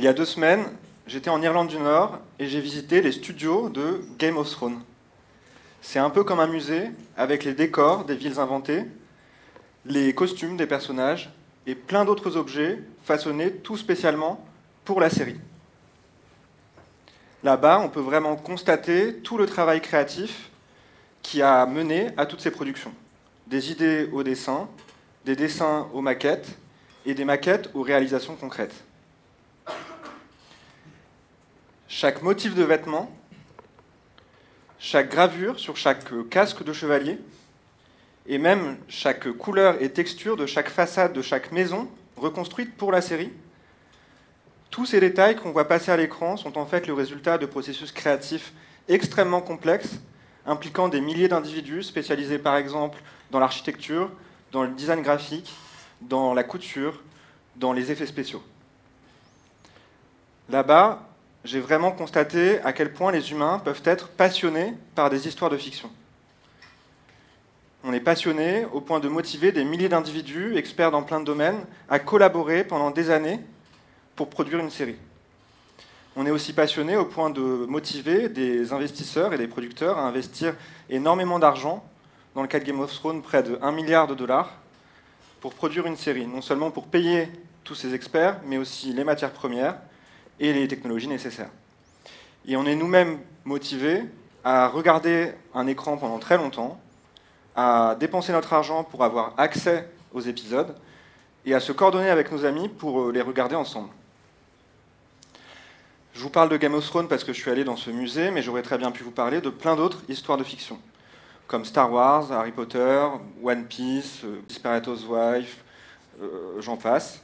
Il y a deux semaines, j'étais en Irlande du Nord et j'ai visité les studios de Game of Thrones. C'est un peu comme un musée avec les décors des villes inventées, les costumes des personnages et plein d'autres objets façonnés tout spécialement pour la série. Là-bas, on peut vraiment constater tout le travail créatif qui a mené à toutes ces productions. Des idées au dessin, des dessins aux maquettes et des maquettes aux réalisations concrètes. Chaque motif de vêtement, chaque gravure sur chaque casque de chevalier, et même chaque couleur et texture de chaque façade de chaque maison reconstruite pour la série, tous ces détails qu'on voit passer à l'écran sont en fait le résultat de processus créatifs extrêmement complexes, impliquant des milliers d'individus spécialisés par exemple dans l'architecture, dans le design graphique, dans la couture, dans les effets spéciaux. Là-bas, j'ai vraiment constaté à quel point les humains peuvent être passionnés par des histoires de fiction. On est passionné au point de motiver des milliers d'individus, experts dans plein de domaines, à collaborer pendant des années pour produire une série. On est aussi passionné au point de motiver des investisseurs et des producteurs à investir énormément d'argent, dans le cas de Game of Thrones, près de 1 milliard de dollars, pour produire une série, non seulement pour payer tous ces experts, mais aussi les matières premières, et les technologies nécessaires. Et on est nous-mêmes motivés à regarder un écran pendant très longtemps, à dépenser notre argent pour avoir accès aux épisodes et à se coordonner avec nos amis pour euh, les regarder ensemble. Je vous parle de Game of Thrones parce que je suis allé dans ce musée, mais j'aurais très bien pu vous parler de plein d'autres histoires de fiction, comme Star Wars, Harry Potter, One Piece, euh, Desperate Housewives, euh, j'en passe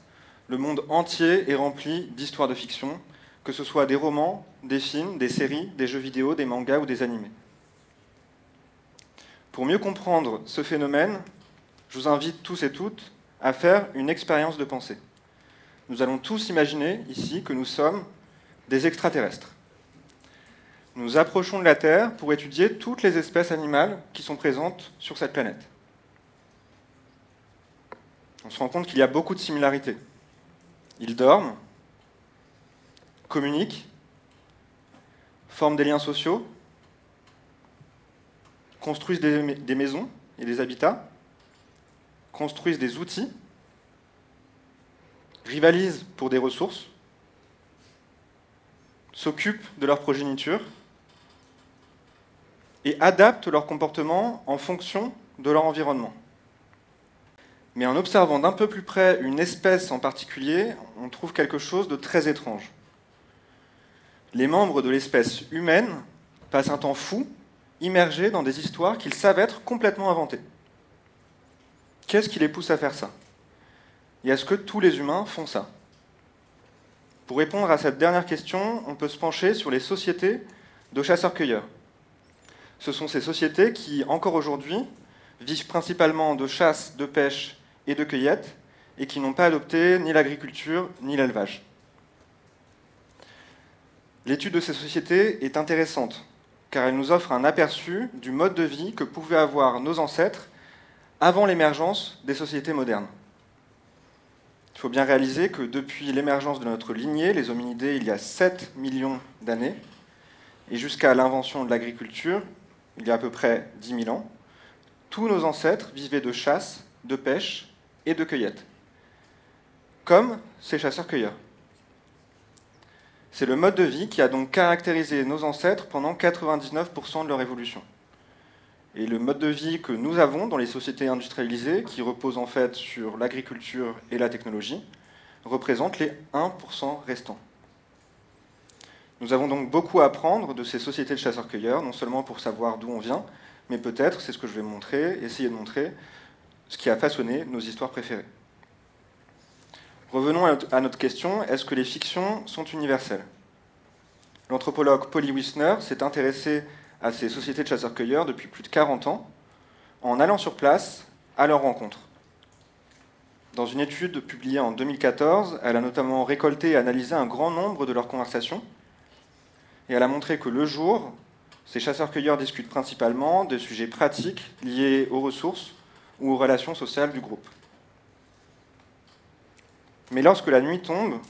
le monde entier est rempli d'histoires de fiction, que ce soit des romans, des films, des séries, des jeux vidéo, des mangas ou des animés. Pour mieux comprendre ce phénomène, je vous invite tous et toutes à faire une expérience de pensée. Nous allons tous imaginer ici que nous sommes des extraterrestres. Nous approchons de la Terre pour étudier toutes les espèces animales qui sont présentes sur cette planète. On se rend compte qu'il y a beaucoup de similarités. Ils dorment, communiquent, forment des liens sociaux, construisent des, maisons et des habitats, construisent des outils, rivalisent pour des ressources, s'occupent de leur progéniture et adaptent leur comportement en fonction de leur environnement. Mais en observant d'un peu plus près une espèce en particulier, on trouve quelque chose de très étrange. Les membres de l'espèce humaine passent un temps fou, immergés dans des histoires qu'ils savent être complètement inventées. Qu'est-ce qui les pousse à faire ça? Et est-ce que tous les humains font ça? Pour répondre à cette dernière question, on peut se pencher sur les sociétés de chasseurs-cueilleurs. Ce sont ces sociétés qui, encore aujourd'hui, vivent principalement de chasse, de pêche et de cueillette, et qui n'ont pas adopté ni l'agriculture ni l'élevage. L'étude de ces sociétés est intéressante, car elle nous offre un aperçu du mode de vie que pouvaient avoir nos ancêtres avant l'émergence des sociétés modernes. Il faut bien réaliser que depuis l'émergence de notre lignée, les hominidés, il y a 7 millions d'années, et jusqu'à l'invention de l'agriculture, il y a à peu près 10 000 ans, tous nos ancêtres vivaient de chasse, de pêche et de cueillette, comme ces chasseurs-cueilleurs. C'est le mode de vie qui a donc caractérisé nos ancêtres pendant 99% de leur évolution. Et le mode de vie que nous avons dans les sociétés industrialisées, qui reposent en fait sur l'agriculture et la technologie, représente les 1% restants. Nous avons donc beaucoup à apprendre de ces sociétés de chasseurs-cueilleurs, non seulement pour savoir d'où on vient, mais peut-être, c'est ce que je vais montrer, essayer de montrer, ce qui a façonné nos histoires préférées. Revenons à notre question, est-ce que les fictions sont universelles? L'anthropologue Polly Wisner s'est intéressé à ces sociétés de chasseurs-cueilleurs depuis plus de 40 ans, en allant sur place à leur rencontre. Dans une étude publiée en 2014, elle a notamment récolté et analysé un grand nombre de leurs conversations, et elle a montré que le jour, ces chasseurs-cueilleurs discutent principalement de sujets pratiques liés aux ressources, ou aux relations sociales du groupe. Mais lorsque la nuit tombe,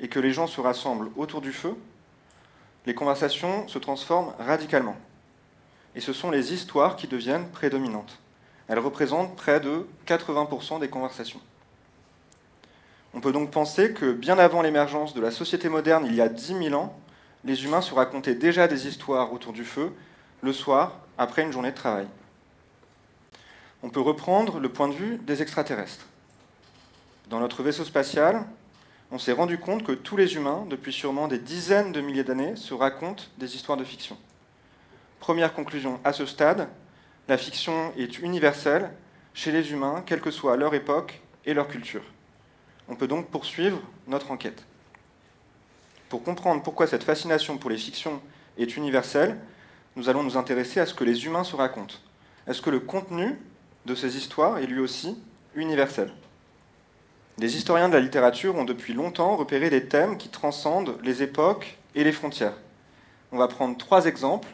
et que les gens se rassemblent autour du feu, les conversations se transforment radicalement. Et ce sont les histoires qui deviennent prédominantes. Elles représentent près de 80% des conversations. On peut donc penser que bien avant l'émergence de la société moderne, il y a 10 000 ans, les humains se racontaient déjà des histoires autour du feu, le soir, après une journée de travail. On peut reprendre le point de vue des extraterrestres. Dans notre vaisseau spatial, on s'est rendu compte que tous les humains, depuis sûrement des dizaines de milliers d'années, se racontent des histoires de fiction. Première conclusion, à ce stade, la fiction est universelle chez les humains, quelle que soit leur époque et leur culture. On peut donc poursuivre notre enquête. Pour comprendre pourquoi cette fascination pour les fictions est universelle, nous allons nous intéresser à ce que les humains se racontent. Est-ce que le contenu de ces histoires est lui aussi universel les historiens de la littérature ont depuis longtemps repéré des thèmes qui transcendent les époques et les frontières. On va prendre trois exemples,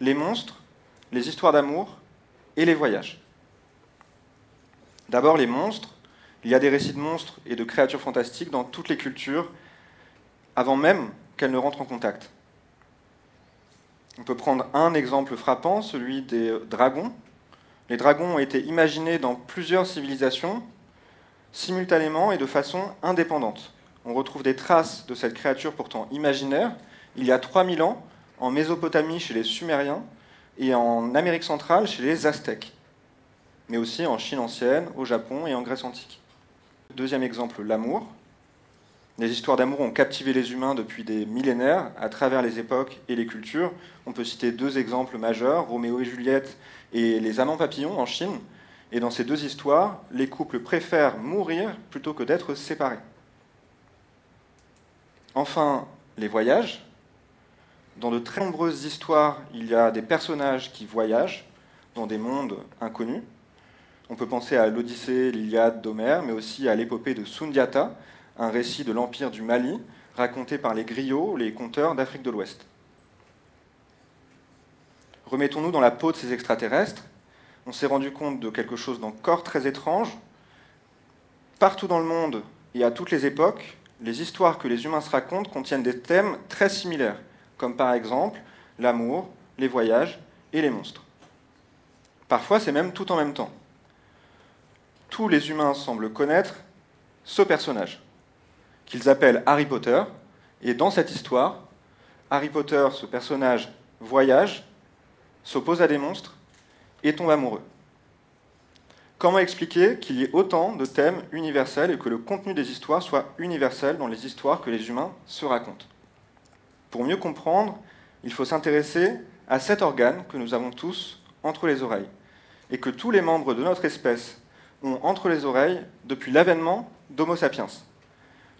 les monstres, les histoires d'amour et les voyages. D'abord les monstres. Il y a des récits de monstres et de créatures fantastiques dans toutes les cultures, avant même qu'elles ne rentrent en contact. On peut prendre un exemple frappant, celui des dragons. Les dragons ont été imaginés dans plusieurs civilisations, simultanément et de façon indépendante. On retrouve des traces de cette créature pourtant imaginaire il y a 3000 ans en Mésopotamie chez les Sumériens et en Amérique centrale chez les Aztèques, mais aussi en Chine ancienne, au Japon et en Grèce antique. Deuxième exemple, l'amour. Les histoires d'amour ont captivé les humains depuis des millénaires à travers les époques et les cultures. On peut citer deux exemples majeurs, Roméo et Juliette et les amants papillons en Chine, et dans ces deux histoires, les couples préfèrent mourir plutôt que d'être séparés. Enfin, les voyages. Dans de très nombreuses histoires, il y a des personnages qui voyagent dans des mondes inconnus. On peut penser à l'Odyssée, l'Iliade d'Homère, mais aussi à l'épopée de Sundiata, un récit de l'Empire du Mali, raconté par les griots, les conteurs d'Afrique de l'Ouest. Remettons-nous dans la peau de ces extraterrestres on s'est rendu compte de quelque chose d'encore très étrange. Partout dans le monde et à toutes les époques, les histoires que les humains se racontent contiennent des thèmes très similaires, comme par exemple l'amour, les voyages et les monstres. Parfois, c'est même tout en même temps. Tous les humains semblent connaître ce personnage, qu'ils appellent Harry Potter, et dans cette histoire, Harry Potter, ce personnage, voyage, s'oppose à des monstres, et tombe amoureux. Comment expliquer qu'il y ait autant de thèmes universels et que le contenu des histoires soit universel dans les histoires que les humains se racontent? Pour mieux comprendre, il faut s'intéresser à cet organe que nous avons tous entre les oreilles et que tous les membres de notre espèce ont entre les oreilles depuis l'avènement d'Homo sapiens.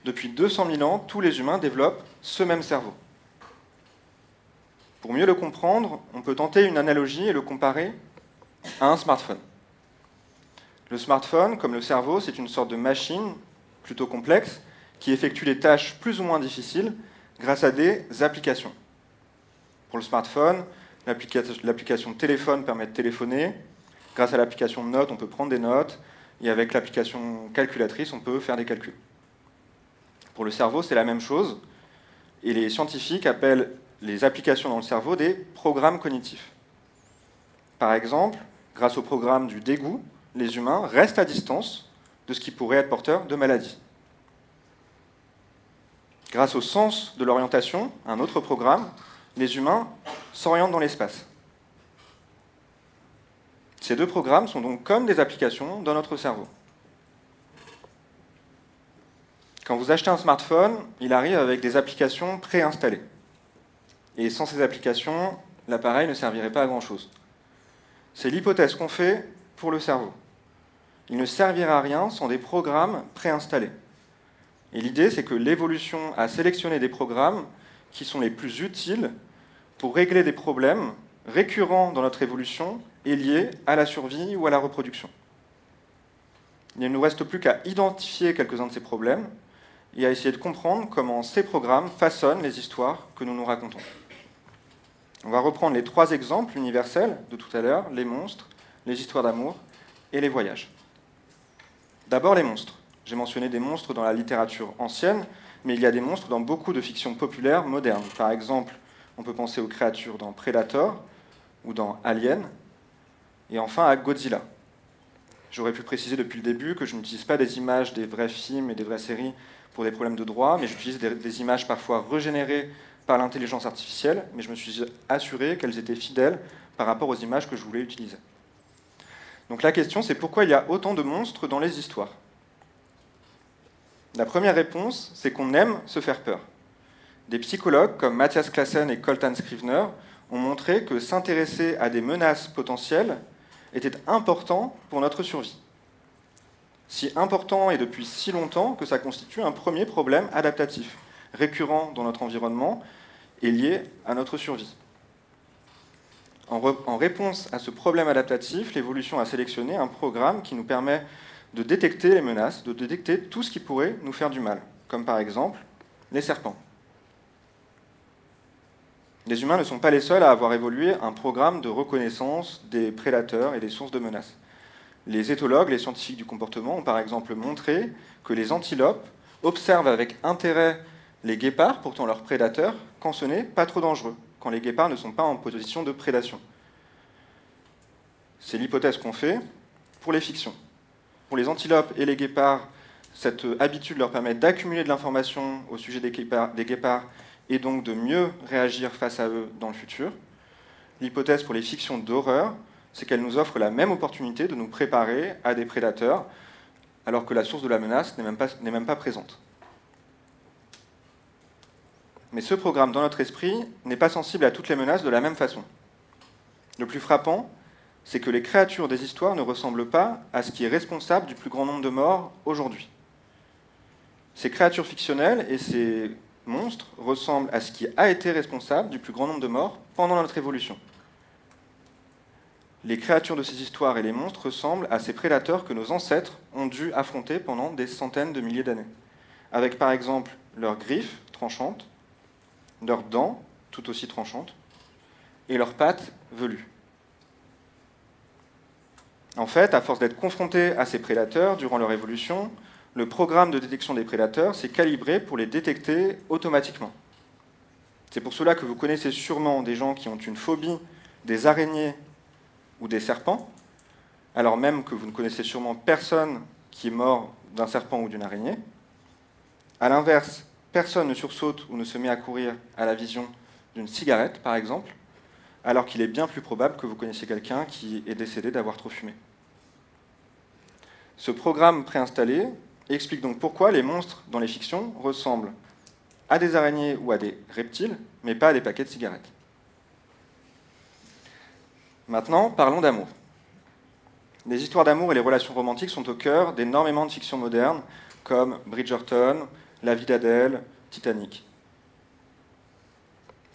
Depuis 200 000 ans, tous les humains développent ce même cerveau. Pour mieux le comprendre, on peut tenter une analogie et le comparer à un smartphone. Le smartphone, comme le cerveau, c'est une sorte de machine plutôt complexe qui effectue les tâches plus ou moins difficiles grâce à des applications. Pour le smartphone, l'application téléphone permet de téléphoner. Grâce à l'application notes, on peut prendre des notes. Et avec l'application calculatrice, on peut faire des calculs. Pour le cerveau, c'est la même chose. Et les scientifiques appellent les applications dans le cerveau des programmes cognitifs. Par exemple, grâce au programme du dégoût, les humains restent à distance de ce qui pourrait être porteur de maladies. Grâce au sens de l'orientation, un autre programme, les humains s'orientent dans l'espace. Ces deux programmes sont donc comme des applications dans notre cerveau. Quand vous achetez un smartphone, il arrive avec des applications préinstallées. Et sans ces applications, l'appareil ne servirait pas à grand-chose. C'est l'hypothèse qu'on fait pour le cerveau. Il ne servira à rien sans des programmes préinstallés. Et l'idée, c'est que l'évolution a sélectionné des programmes qui sont les plus utiles pour régler des problèmes récurrents dans notre évolution et liés à la survie ou à la reproduction. Il ne nous reste plus qu'à identifier quelques-uns de ces problèmes et à essayer de comprendre comment ces programmes façonnent les histoires que nous nous racontons. On va reprendre les trois exemples universels de tout à l'heure, les monstres, les histoires d'amour et les voyages. D'abord les monstres. J'ai mentionné des monstres dans la littérature ancienne, mais il y a des monstres dans beaucoup de fictions populaires modernes. Par exemple, on peut penser aux créatures dans Predator ou dans Alien, et enfin à Godzilla. J'aurais pu préciser depuis le début que je n'utilise pas des images des vrais films et des vraies séries pour des problèmes de droit, mais j'utilise des, images parfois régénérées par l'intelligence artificielle, mais je me suis assuré qu'elles étaient fidèles par rapport aux images que je voulais utiliser. Donc la question, c'est pourquoi il y a autant de monstres dans les histoires? La première réponse, c'est qu'on aime se faire peur. Des psychologues comme Matthias Klassen et Coltan Scrivener ont montré que s'intéresser à des menaces potentielles était important pour notre survie. Si important et depuis si longtemps que ça constitue un premier problème adaptatif, récurrent dans notre environnement et lié à notre survie. En, réponse à ce problème adaptatif, l'évolution a sélectionné un programme qui nous permet de détecter les menaces, de détecter tout ce qui pourrait nous faire du mal, comme par exemple les serpents. Les humains ne sont pas les seuls à avoir évolué un programme de reconnaissance des prédateurs et des sources de menaces. Les éthologues, les scientifiques du comportement ont par exemple montré que les antilopes observent avec intérêt les guépards, pourtant leurs prédateurs, quand ce n'est pas trop dangereux, quand les guépards ne sont pas en position de prédation. C'est l'hypothèse qu'on fait pour les fictions. Pour les antilopes et les guépards, cette habitude leur permet d'accumuler de l'information au sujet des guépards, et donc de mieux réagir face à eux dans le futur. L'hypothèse pour les fictions d'horreur, c'est qu'elles nous offrent la même opportunité de nous préparer à des prédateurs, alors que la source de la menace n'est même pas présente. Mais ce programme dans notre esprit n'est pas sensible à toutes les menaces de la même façon. Le plus frappant, c'est que les créatures des histoires ne ressemblent pas à ce qui est responsable du plus grand nombre de morts aujourd'hui. Ces créatures fictionnelles et ces monstre ressemble à ce qui a été responsable du plus grand nombre de morts pendant notre évolution. Les créatures de ces histoires et les monstres ressemblent à ces prédateurs que nos ancêtres ont dû affronter pendant des centaines de milliers d'années, avec par exemple leurs griffes tranchantes, leurs dents tout aussi tranchantes, et leurs pattes velues. En fait, à force d'être confrontés à ces prédateurs durant leur évolution, le programme de détection des prédateurs s'est calibré pour les détecter automatiquement. C'est pour cela que vous connaissez sûrement des gens qui ont une phobie des araignées ou des serpents, alors même que vous ne connaissez sûrement personne qui est mort d'un serpent ou d'une araignée. A l'inverse, personne ne sursaute ou ne se met à courir à la vision d'une cigarette, par exemple, alors qu'il est bien plus probable que vous connaissiez quelqu'un qui est décédé d'avoir trop fumé. Ce programme préinstallé explique donc pourquoi les monstres dans les fictions ressemblent à des araignées ou à des reptiles, mais pas à des paquets de cigarettes. Maintenant, parlons d'amour. Les histoires d'amour et les relations romantiques sont au cœur d'énormément de fictions modernes, comme Bridgerton, La vie d'Adèle, Titanic.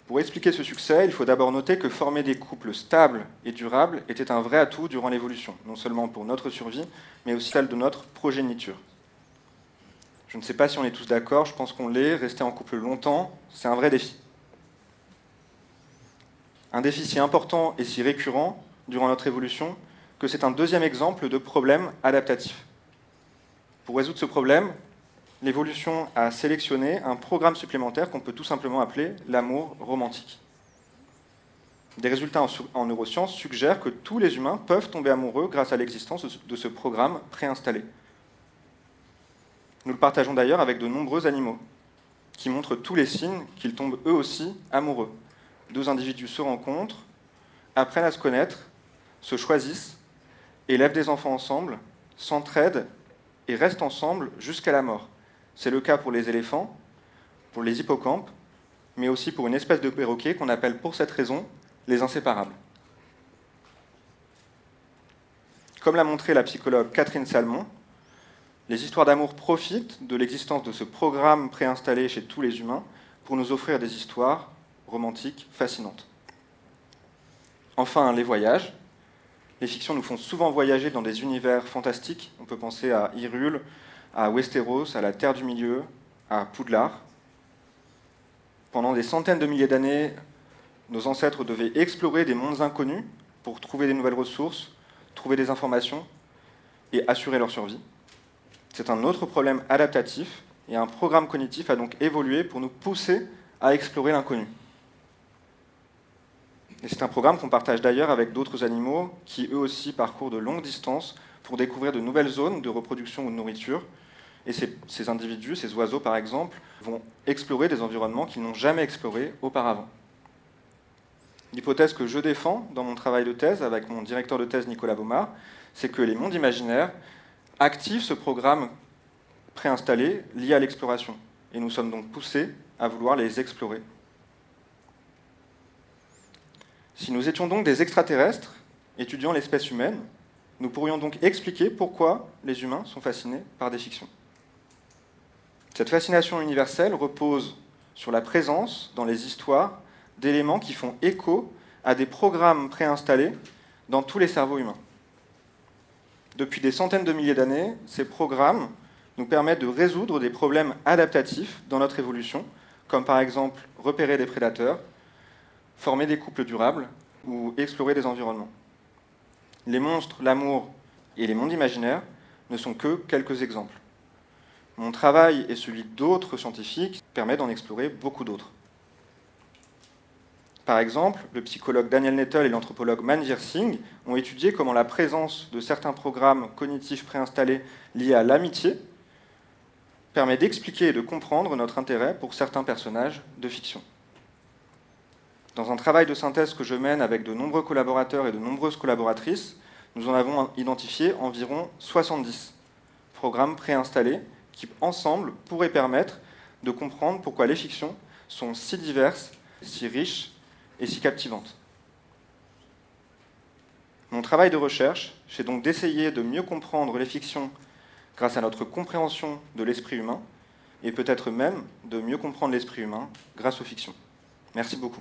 Pour expliquer ce succès, il faut d'abord noter que former des couples stables et durables était un vrai atout durant l'évolution, non seulement pour notre survie, mais aussi celle de notre progéniture. Je ne sais pas si on est tous d'accord, je pense qu'on l'est. Rester en couple longtemps, c'est un vrai défi. Un défi si important et si récurrent durant notre évolution que c'est un deuxième exemple de problème adaptatif. Pour résoudre ce problème, l'évolution a sélectionné un programme supplémentaire qu'on peut tout simplement appeler l'amour romantique. Des résultats en neurosciences suggèrent que tous les humains peuvent tomber amoureux grâce à l'existence de ce programme préinstallé. Nous le partageons d'ailleurs avec de nombreux animaux, qui montrent tous les signes qu'ils tombent eux aussi amoureux. Deux individus se rencontrent, apprennent à se connaître, se choisissent, élèvent des enfants ensemble, s'entraident et restent ensemble jusqu'à la mort. C'est le cas pour les éléphants, pour les hippocampes, mais aussi pour une espèce de perroquet qu'on appelle pour cette raison les inséparables. Comme l'a montré la psychologue Catherine Salmon, les histoires d'amour profitent de l'existence de ce programme préinstallé chez tous les humains pour nous offrir des histoires romantiques fascinantes. Enfin, les voyages. Les fictions nous font souvent voyager dans des univers fantastiques. On peut penser à Hyrule, à Westeros, à la Terre du Milieu, à Poudlard. Pendant des centaines de milliers d'années, nos ancêtres devaient explorer des mondes inconnus pour trouver des nouvelles ressources, trouver des informations et assurer leur survie. C'est un autre problème adaptatif et un programme cognitif a donc évolué pour nous pousser à explorer l'inconnu. Et c'est un programme qu'on partage d'ailleurs avec d'autres animaux qui eux aussi parcourent de longues distances pour découvrir de nouvelles zones de reproduction ou de nourriture. Et ces, individus, ces oiseaux par exemple, vont explorer des environnements qu'ils n'ont jamais explorés auparavant. L'hypothèse que je défends dans mon travail de thèse avec mon directeur de thèse Nicolas Baumard, c'est que les mondes imaginaires activent ce programme préinstallé lié à l'exploration. Et nous sommes donc poussés à vouloir les explorer. Si nous étions donc des extraterrestres étudiant l'espèce humaine, nous pourrions donc expliquer pourquoi les humains sont fascinés par des fictions. Cette fascination universelle repose sur la présence dans les histoires d'éléments qui font écho à des programmes préinstallés dans tous les cerveaux humains. Depuis des centaines de milliers d'années, ces programmes nous permettent de résoudre des problèmes adaptatifs dans notre évolution, comme par exemple repérer des prédateurs, former des couples durables ou explorer des environnements. Les monstres, l'amour et les mondes imaginaires ne sont que quelques exemples. Mon travail et celui d'autres scientifiques permet d'en explorer beaucoup d'autres. Par exemple, le psychologue Daniel Nettle et l'anthropologue Manvir Singh ont étudié comment la présence de certains programmes cognitifs préinstallés liés à l'amitié permet d'expliquer et de comprendre notre intérêt pour certains personnages de fiction. Dans un travail de synthèse que je mène avec de nombreux collaborateurs et de nombreuses collaboratrices, nous en avons identifié environ 70 programmes préinstallés qui, ensemble, pourraient permettre de comprendre pourquoi les fictions sont si diverses, si riches et si captivante. Mon travail de recherche, c'est donc d'essayer de mieux comprendre les fictions grâce à notre compréhension de l'esprit humain, et peut-être même de mieux comprendre l'esprit humain grâce aux fictions. Merci beaucoup.